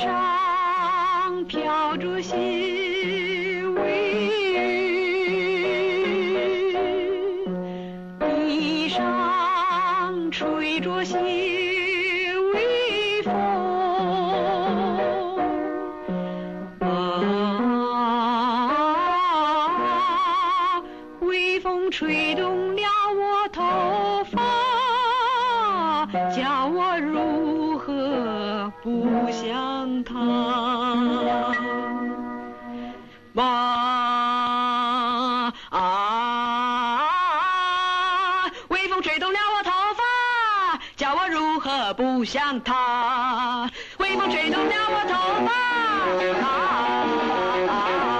上飘着细微雨衣上吹着细微风啊微风吹动了我头发叫我如不想他？妈啊！微风吹动了我头发，叫我如何不想他？微风吹动了我头发。啊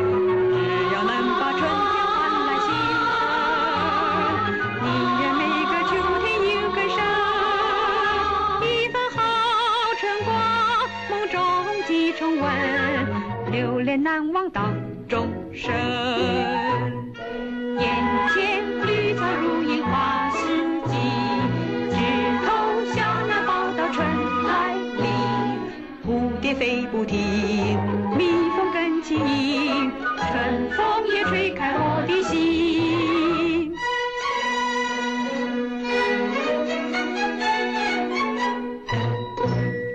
钟声。眼前绿草如茵花四季，枝头小鸟报道春来临。蝴蝶飞不停，蜜蜂更轻盈，春风也吹开我的心。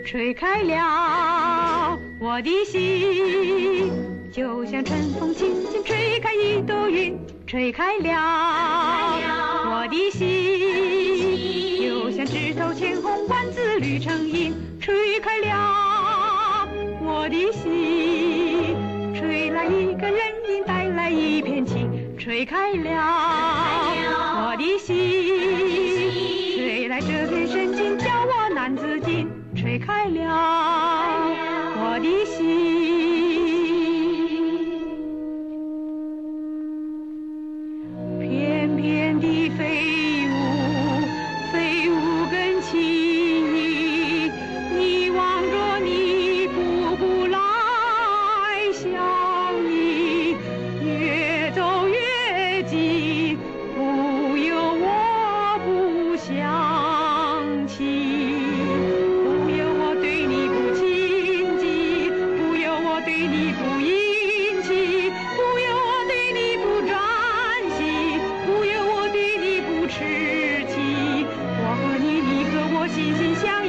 吹开了我的心，就像春风轻轻吹开一朵云，吹开了。我的心，就像枝头千红万紫绿成荫，吹开了。我的心，吹来一个人影，带来一片情，吹开了我的心，吹来这片深情，叫我难自禁，吹开了。不由我不想起。不由我对你不亲近，不由我对你不殷勤，不由我对你不专心，不由我对你不痴情。我和你，你和我心心相